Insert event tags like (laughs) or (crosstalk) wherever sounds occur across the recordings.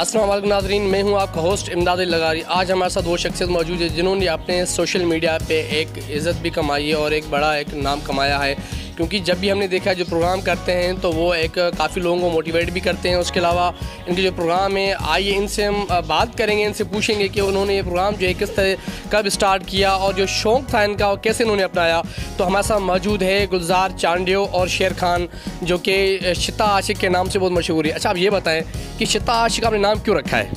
असलम नाजरीन, मैं हूँ आपका होस्ट इमदाद लगारी। आज हमारे साथ वो शख्सियत मौजूद है जिन्होंने अपने सोशल मीडिया पे एक इज़्ज़त भी कमाई है और एक बड़ा एक नाम कमाया है। क्योंकि जब भी हमने देखा जो प्रोग्राम करते हैं तो वो एक काफ़ी लोगों को मोटिवेट भी करते हैं। उसके अलावा इनके जो प्रोग्राम है, आइए इनसे हम बात करेंगे, इनसे पूछेंगे कि उन्होंने ये प्रोग्राम जो है किस तरह, कब स्टार्ट किया और जो शौक़ था इनका और कैसे इन्होंने अपनाया। तो हमारे साथ मौजूद है गुलजार चांडियो और शेर खान, जो कि शिता आशिक के नाम से बहुत मशहूर है। अच्छा आप ये बताएँ कि शिता आशिक, आपने नाम क्यों रखा है?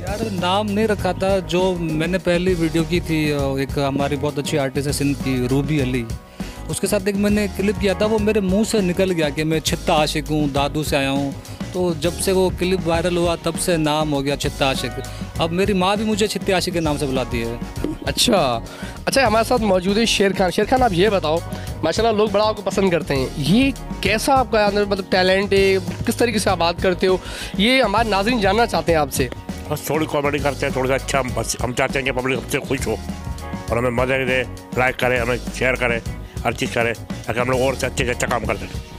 यार, नाम नहीं रखा था, जो मैंने पहली वीडियो की थी एक हमारी बहुत अच्छी आर्टिस्ट है, सिंध की, रूबी अली। उसके साथ एक मैंने क्लिप किया था वो मेरे मुँह से निकल गया कि मैं छित्ता आशिक हूँ दादू से आया हूँ। तो जब से वो क्लिप वायरल हुआ तब से नाम हो गया छित्ता आशिक। अब मेरी माँ भी मुझे छित्ते आशिक के नाम से बुलाती है। अच्छा। अच्छा हमारे साथ मौजूद है शेर खान। शेर खान आप ये बताओ माशाल्लाह लोग बड़ा आपको पसंद करते हैं। ये कैसा आपका अंदर मतलब टैलेंट है? किस तरीके से आप बात करते हो? ये हमारे नाजरीन जानना चाहते हैं आपसे। बस थोड़ी कॉमेडी करते हैं थोड़ा सा अच्छा। हम हम चाहते हैं कि पब्लिक हमसे खुश हो और हमें मज़े दे लाइक करें हमें शेयर करें। हर चीज़ करें ताकि हम लोग और से अच्छे से अच्छा काम कर सकें।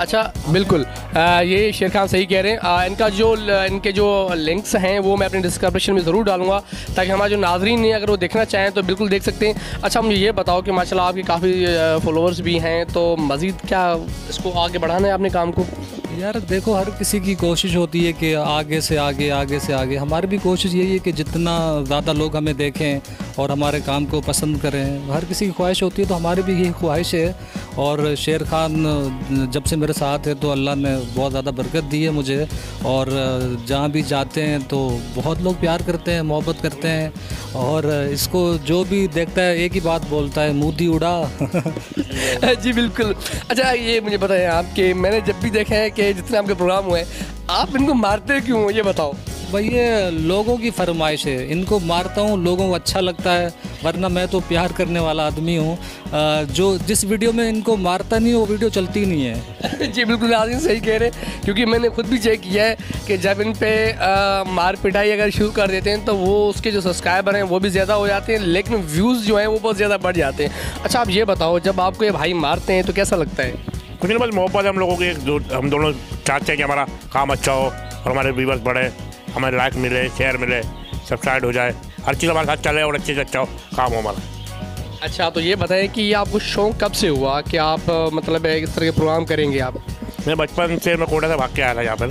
अच्छा बिल्कुल। आ, ये शेर खान सही कह रहे हैं। आ, इनका जो इनके जो लिंक्स हैं वो मैं अपने डिस्क्रिप्शन में ज़रूर डालूँगा ताकि हमारे जो नाजरीन हैं अगर वो देखना चाहें तो बिल्कुल देख सकते हैं। अच्छा मुझे ये बताओ कि माशाल्लाह आपके काफ़ी फॉलोअर्स भी हैं तो मज़ीद क्या इसको आगे बढ़ाना है अपने काम को? यार देखो हर किसी की कोशिश होती है कि आगे से आगे आगे से आगे। हमारी भी कोशिश यही है कि जितना ज़्यादा लोग हमें देखें और हमारे काम को पसंद करें। हर किसी की ख्वाहिश होती है तो हमारी भी यही ख्वाहिश है। और शेर खान, जब से मेरे साथ है तो अल्लाह ने बहुत ज़्यादा बरकत दी है मुझे। और जहाँ भी जाते हैं तो बहुत लोग प्यार करते हैं, मोहब्बत करते हैं। और इसको जो भी देखता है, एक ही बात बोलता है मोदी उड़ा। (laughs) जी, बिल्कुल। अच्छा ये मुझे बताएँ आप कि मैंने जब भी देखा है कि जितने आपके प्रोग्राम हुए आप इनको मारते क्यों ये बताओ। भाई ये लोगों की फरमाइश है। इनको मारता हूँ लोगों को अच्छा लगता है वरना मैं तो प्यार करने वाला आदमी हूँ। जो जिस वीडियो में इनको मारता नहीं वो वीडियो चलती नहीं है। (laughs) जी बिल्कुल आदमी सही कह रहे हैं क्योंकि मैंने खुद भी चेक किया है कि जब इन पर मार पिटाई अगर शुरू कर देते हैं तो वो उसके जो सब्सक्राइबर हैं वो भी ज़्यादा हो जाते हैं लेकिन व्यूज़ जो हैं वो बहुत ज़्यादा बढ़ जाते हैं। अच्छा आप ये बताओ जब आपको ये भाई मारते हैं तो कैसा लगता है? कुछ नहीं बस मोहब्बत हम लोगों की हम दोनों चाहते हैं कि हमारा काम अच्छा हो और हमारे व्यूवर्स बढ़े। हमें लाइक मिले शेयर मिले सब्सक्राइब हो जाए। हर चीज़ हमारे साथ चले और अच्छे से अच्छा काम हो हमारा। अच्छा तो ये बताएँ कि ये आपको शौक कब से हुआ कि आप मतलब इस तरह के प्रोग्राम करेंगे आप? मैं बचपन से मैं कोटा से भाग के आया था यहाँ पर।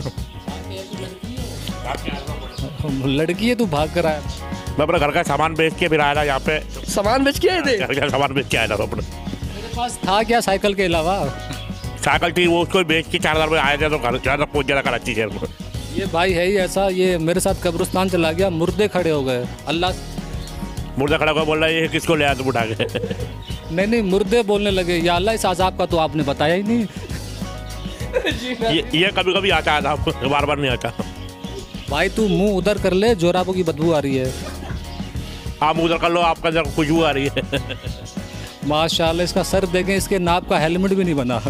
(laughs) लड़की है तू भाग कर आया। मैं अपने घर का सामान बेच के फिर आया था यहाँ पे। सामान बेच के आए थे? घर का सामान बेच के आया था अपने। मेरे पास था क्या साइकिल के अलावा? साइकिल थी वो उसको बेच के चार हज़ार रुपये आए थे तो घर ज़्यादा पहुँच जाता कराची शहर में। ये भाई है ही ऐसा ये मेरे साथ कब्रिस्तान चला गया मुर्दे खड़े हो गए। अल्लाह मुर्दा खड़ा होकर बोल रहा है ये किसको ले आया उठा के? नहीं नहीं मुर्दे बोलने लगे। या अल्लाह इस आजाब का तो आपने बताया ही नहीं। ये ये कभी कभी आता है बार बार नहीं आता। भाई तू मुँह उधर कर ले जोराबों की बदबू आ रही है। आप उधर कर लो आपका जब खुशबू आ रही है। माशाल्लाह इसका सर देखें इसके नाप का हेलमेट भी नहीं बना।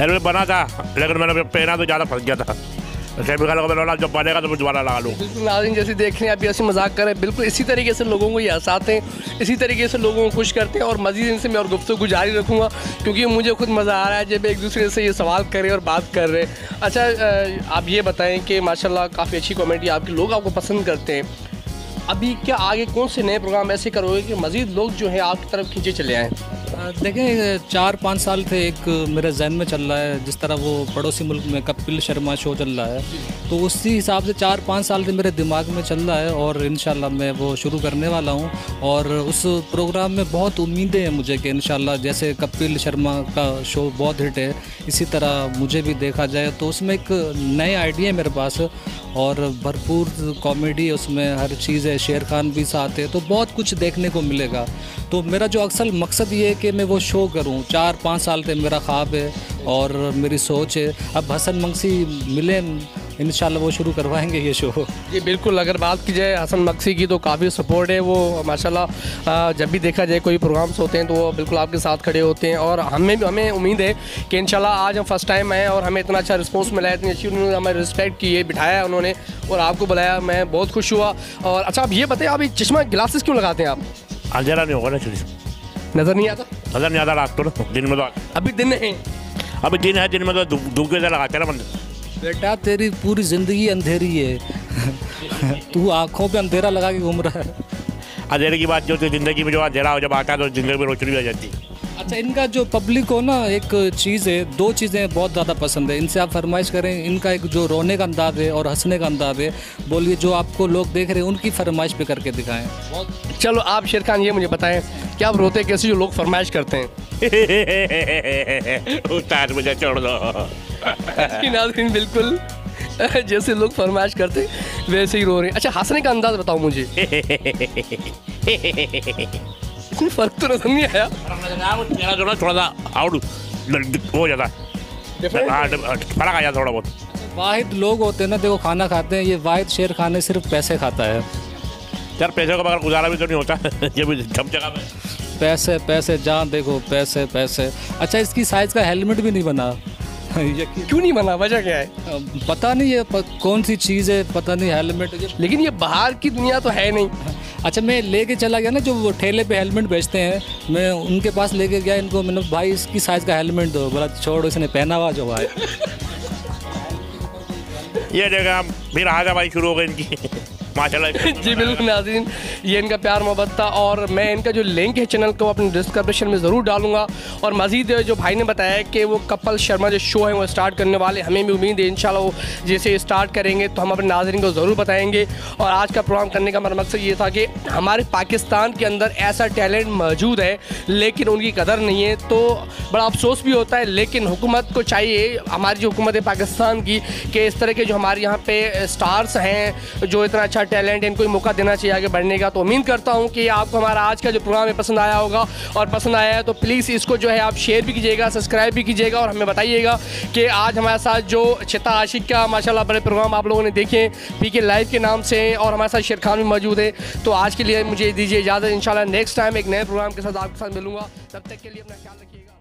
हेलमेट बना था लेकिन मैंने पहना तो ज़्यादा फंस गया था। बनेगा तो दोबारा लगा लूँ नाजिन जैसे देख रहे हैं आप ऐसे मज़ाक कर रहे हैं बिल्कुल इसी तरीके से लोगों को ये हंसाते हैं इसी तरीके से लोगों को खुश करते हैं और मज़ीद इनसे मैं और गुफ्तु जारी रखूँगा क्योंकि मुझे खुद मज़ा आ रहा है जब एक दूसरे से ये सवाल कर रहे हैं और बात कर रहे हैं अच्छा आप ये बताएँ कि माशाल्लाह काफ़ी अच्छी कॉमेडी आपके लोग आपको पसंद करते हैं अभी क्या आगे कौन से नए प्रोग्राम ऐसे करोगे कि मज़ीद लोग जो है आपकी तरफ़ खींचे चले आएँ देखें चार पाँच साल से एक मेरे जहन में चल रहा है, जिस तरह वो पड़ोसी मुल्क में कपिल शर्मा शो चल रहा है तो उसी हिसाब से चार पाँच साल से मेरे दिमाग में चल रहा है और इन मैं वो शुरू करने वाला हूँ। और उस प्रोग्राम में बहुत उम्मीदें हैं मुझे कि इन जैसे कपिल शर्मा का शो बहुत हिट है इसी तरह मुझे भी देखा जाए तो उसमें एक नए आइडिया है मेरे पास और भरपूर कॉमेडी उसमें हर चीज़ है, शेर खान भी साथ है तो बहुत कुछ देखने को मिलेगा। तो मेरा जो अक्सर मकसद ये है कि मैं वो शो करूँ, चार, पाँच साल से मेरा ख्वाब है और मेरी सोच है। अब हसन मंगसी मिले इन वो शुरू करवाएँगे ये शो। जी बिल्कुल अगर बात की जाए हसन मक्सी की तो काफ़ी सपोर्ट है वो माशाल्लाह। जब भी देखा जाए कोई प्रोग्राम्स होते हैं तो वो बिल्कुल आपके साथ खड़े होते हैं। और हमें भी हमें उम्मीद है कि इन आज हम फ़र्स्ट टाइम आए और हमें इतना अच्छा रिस्पॉन्स मिला है इतनी अच्छी उन्होंने हमें रिस्पेक्ट की है बिठाया उन्होंने और आपको बुलाया। मैं बहुत खुश हुआ। और अच्छा आप ये बताएँ आप चश्मा ग्लासेस क्यों लगाते हैं आप? अंधेरा नहीं होगा ना नज़र नहीं आता? नज़र नहीं आता रात को दिन में तो अभी दिन है। अभी दिन है दिन में तो धूप के लगाते हैं ना बेटा तेरी पूरी ज़िंदगी अंधेरी है। (laughs) तू आँखों पे अंधेरा लगा के घूम रहा है। अंधेरे की बात जो ज़िंदगी में जो अंधेरा हो जब आता है तो ज़िंदगी में रोशनी आ जाती है। अच्छा इनका जो पब्लिक को ना एक चीज़ है दो चीज़ें बहुत ज़्यादा पसंद है। इनसे आप फरमाइश करें इनका एक जो रोने का अंदाज है और हंसने का अंदाज है बोलिए जो आपको लोग देख रहे हैं उनकी फरमाइश पे करके दिखाएँ। चलो आप शेर खान ये मुझे बताएँ कि आप रोते कैसे जो लोग फरमाइश करते हैं? (laughs) उस्ताद मुझे छोड़ दो। नाज़रीन बिल्कुल (laughs) जैसे लोग फरमाइश करते वैसे ही रो रहे हैं। अच्छा हंसने का अंदाज बताओ मुझे। (laughs) इसमें फ़र्क तो नज़र नहीं आया। मेरा जो ना थोड़ा सा आउट हो जाता हाँ, फ़र्क आ जाता थोड़ा बहुत। वाहिद लोग होते हैं ना देखो खाना खाते हैं ये वाहिद शेर खाने सिर्फ़ पैसे खाता है। यार पैसे का बगैर गुजारा भी तो नहीं होता। (laughs) ये भी सब जगह में पैसे पैसे जहाँ देखो पैसे पैसे। अच्छा इसकी साइज़ का हेलमेट भी नहीं बना। क्यों नहीं बना? वजह क्या है? पता नहीं ये प, कौन सी चीज़ है पता नहीं हेलमेट लेकिन ये बाहर की दुनिया तो है नहीं। अच्छा मैं लेके चला गया ना जो वो ठेले पे हेलमेट बेचते हैं मैं उनके पास लेके गया इनको मैंने भाई इसकी साइज़ का हेलमेट दो। बोला छोड़ो इसने पहना हुआ जो भाई ये जगह फिर आजा भाई शुरू हो गई इनकी। माशाल्लाह (laughs) जी, बिल्कुल नाजीन ये इनका प्यार मोहब्बत था और मैं इनका जो लिंक है चैनल को अपने डिस्क्रिप्शन में ज़रूर डालूँगा। और मज़ीद जो भाई ने बताया कि वो कपल शर्मा जो शो है, वो स्टार्ट करने वाले, हमें भी उम्मीद है इंशाल्लाह वो जैसे स्टार्ट करेंगे तो हम अपने नाजरन को ज़रूर बताएँगे। और आज का प्रोग्राम करने का हमारा मकसद ये था कि हमारे पाकिस्तान के अंदर ऐसा टैलेंट मौजूद है, लेकिन उनकी कदर नहीं है। तो बड़ा अफसोस भी होता है, लेकिन हुकूमत को चाहिए, हमारी जो हुकूमत है पाकिस्तान की, कि इस तरह के जो हमारे यहाँ पे स्टार्स हैं, जो इतना अच्छा टैलेंट, इनको ही मौका देना चाहिए आगे बढ़ने का। तो उम्मीद करता हूँ कि आपको हमारा आज का जो प्रोग्राम है पसंद आया होगा। और पसंद आया है तो प्लीज़ इसको जो है आप शेयर भी कीजिएगा सब्सक्राइब भी कीजिएगा और हमें बताइएगा कि आज हमारे साथ जो चिता आशिक का, माशाल्लाह बड़े प्रोग्राम आप लोगों ने देखे पी के लाइव के नाम से और हमारे साथ शेर खान भी मौजूद है। तो आज के लिए मुझे दीजिए इजाज़त। इंशाल्लाह नेक्स्ट टाइम एक नए प्रोग्राम के साथ आपके साथ मिलूँगा। तब तक के लिए अपना ख्याल रखिएगा।